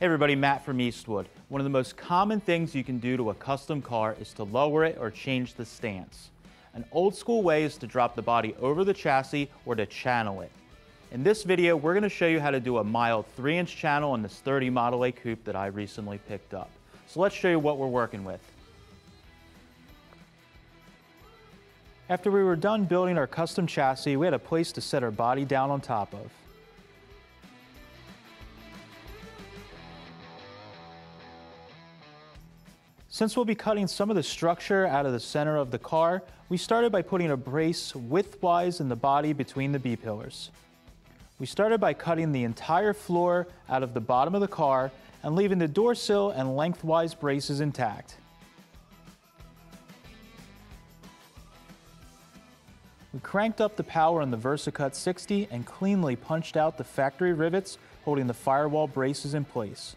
Hey everybody, Matt from Eastwood. One of the most common things you can do to a custom car is to lower it or change the stance. An old school way is to drop the body over the chassis or to channel it. In this video, we're going to show you how to do a mild 3-inch channel on this 30 Model A Coupe that I recently picked up. So let's show you what we're working with. After we were done building our custom chassis, we had a place to set our body down on top of. Since we'll be cutting some of the structure out of the center of the car, we started by putting a brace widthwise in the body between the B-pillars. We started by cutting the entire floor out of the bottom of the car and leaving the door sill and lengthwise braces intact. We cranked up the power on the VersaCut 60 and cleanly punched out the factory rivets holding the firewall braces in place.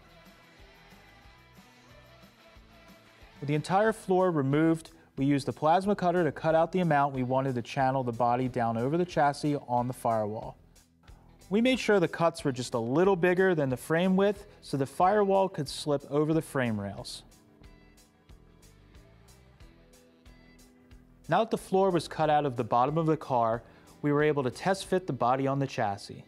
With the entire floor removed, we used the plasma cutter to cut out the amount we wanted to channel the body down over the chassis on the firewall. We made sure the cuts were just a little bigger than the frame width so the firewall could slip over the frame rails. Now that the floor was cut out of the bottom of the car, we were able to test fit the body on the chassis.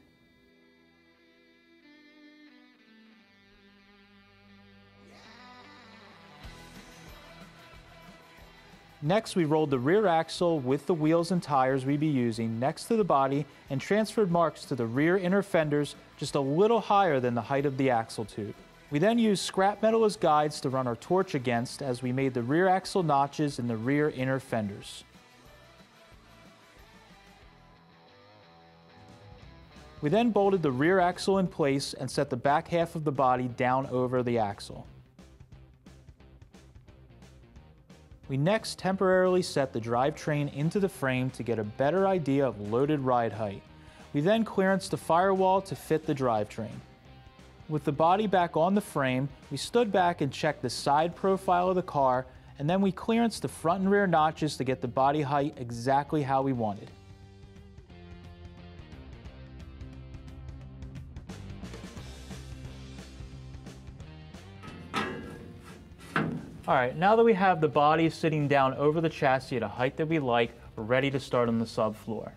Next, we rolled the rear axle with the wheels and tires we'd be using next to the body and transferred marks to the rear inner fenders just a little higher than the height of the axle tube. We then used scrap metal as guides to run our torch against as we made the rear axle notches in the rear inner fenders. We then bolted the rear axle in place and set the back half of the body down over the axle. We next temporarily set the drivetrain into the frame to get a better idea of loaded ride height. We then clearanced the firewall to fit the drivetrain. With the body back on the frame, we stood back and checked the side profile of the car, and then we clearanced the front and rear notches to get the body height exactly how we wanted. All right, now that we have the body sitting down over the chassis at a height that we like, we're ready to start on the subfloor.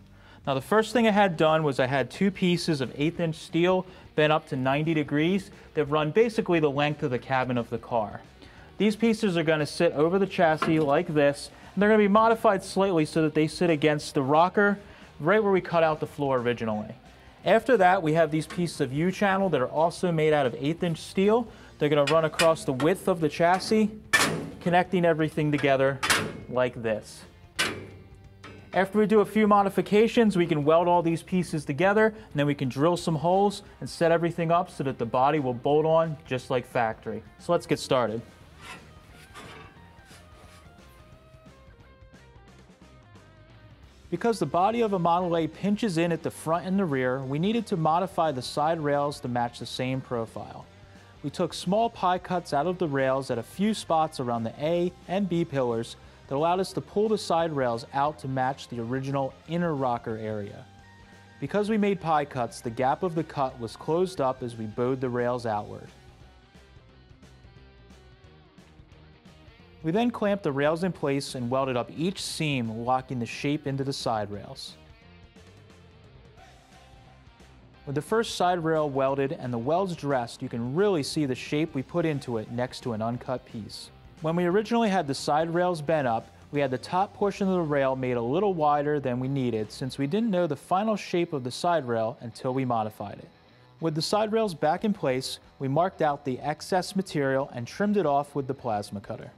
Now the first thing I had done was I had two pieces of eighth inch steel bent up to 90 degrees that run basically the length of the cabin of the car. These pieces are gonna sit over the chassis like this, and they're gonna be modified slightly so that they sit against the rocker right where we cut out the floor originally. After that, we have these pieces of U-channel that are also made out of eighth inch steel. They're gonna run across the width of the chassis connecting everything together like this. After we do a few modifications, we can weld all these pieces together, and then we can drill some holes and set everything up so that the body will bolt on just like factory. So let's get started. Because the body of a Model A pinches in at the front and the rear, we needed to modify the side rails to match the same profile we took small pie cuts out of the rails at a few spots around the A and B pillars that allowed us to pull the side rails out to match the original inner rocker area. Because we made pie cuts, the gap of the cut was closed up as we bowed the rails outward. We then clamped the rails in place and welded up each seam, locking the shape into the side rails. With the first side rail welded and the welds dressed, you can really see the shape we put into it next to an uncut piece. When we originally had the side rails bent up, we had the top portion of the rail made a little wider than we needed since we didn't know the final shape of the side rail until we modified it. With the side rails back in place, we marked out the excess material and trimmed it off with the plasma cutter.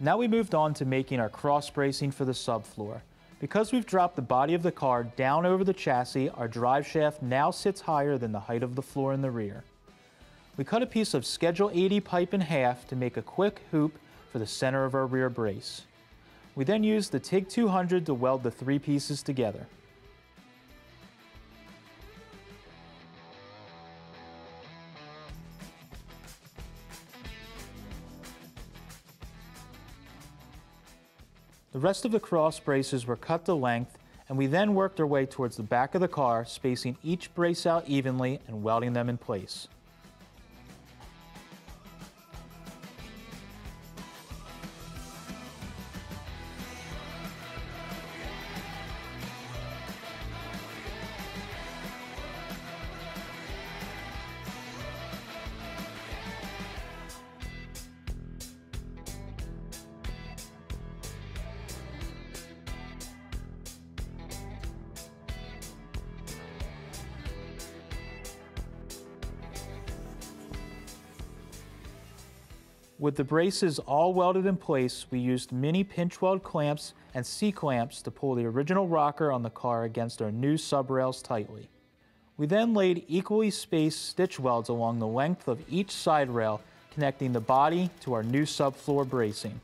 Now we moved on to making our cross bracing for the subfloor. Because we've dropped the body of the car down over the chassis, our drive shaft now sits higher than the height of the floor in the rear. We cut a piece of Schedule 80 pipe in half to make a quick hoop for the center of our rear brace. We then used the TIG 200 to weld the three pieces together. The rest of the cross braces were cut to length, and we then worked our way towards the back of the car, spacing each brace out evenly and welding them in place. With the braces all welded in place, we used mini pinch weld clamps and C-clamps to pull the original rocker on the car against our new sub rails tightly. We then laid equally spaced stitch welds along the length of each side rail, connecting the body to our new subfloor bracing.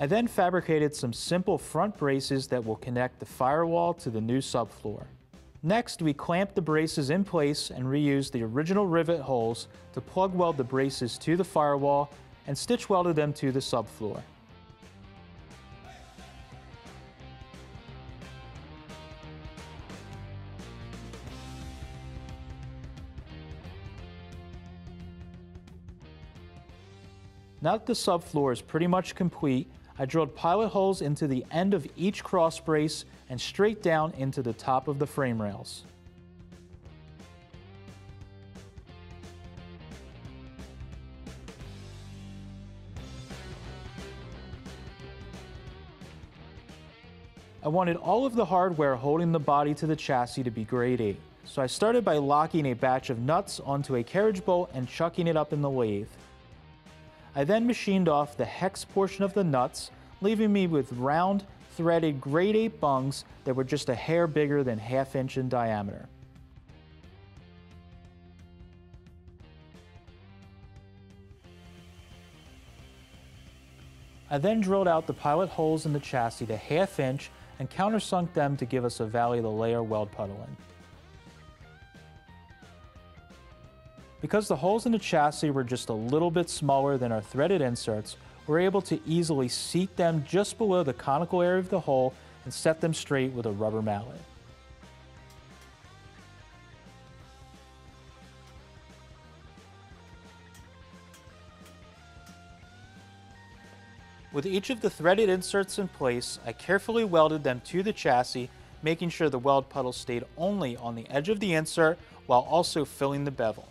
I then fabricated some simple front braces that will connect the firewall to the new subfloor. Next, we clamped the braces in place and reused the original rivet holes to plug weld the braces to the firewall and stitch welded them to the subfloor. Now that the subfloor is pretty much complete, I drilled pilot holes into the end of each cross brace and straight down into the top of the frame rails. I wanted all of the hardware holding the body to the chassis to be grade 8, so I started by locking a batch of nuts onto a carriage bolt and chucking it up in the lathe. I then machined off the hex portion of the nuts, leaving me with round, threaded grade 8 bungs that were just a hair bigger than half inch in diameter. I then drilled out the pilot holes in the chassis to half inch and countersunk them to give us a valley to layer weld puddle in. Because the holes in the chassis were just a little bit smaller than our threaded inserts, we're able to easily seat them just below the conical area of the hole and set them straight with a rubber mallet. With each of the threaded inserts in place, I carefully welded them to the chassis, making sure the weld puddle stayed only on the edge of the insert while also filling the bevel.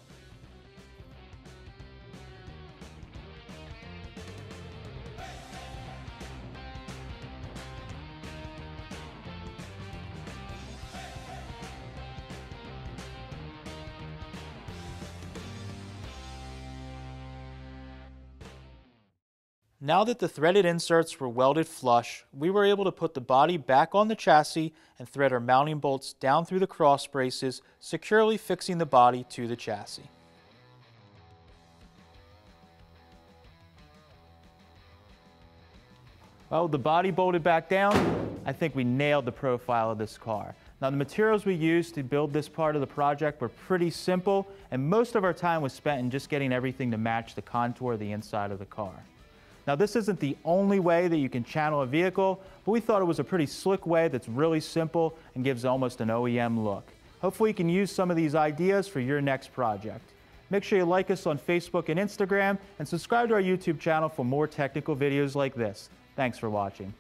Now that the threaded inserts were welded flush, we were able to put the body back on the chassis and thread our mounting bolts down through the cross braces, securely fixing the body to the chassis. Well, the body bolted back down, I think we nailed the profile of this car. Now the materials we used to build this part of the project were pretty simple and most of our time was spent in just getting everything to match the contour of the inside of the car. Now this isn't the only way that you can channel a vehicle, but we thought it was a pretty slick way that's really simple and gives almost an OEM look. Hopefully you can use some of these ideas for your next project. Make sure you like us on Facebook and Instagram and subscribe to our YouTube channel for more technical videos like this. Thanks for watching.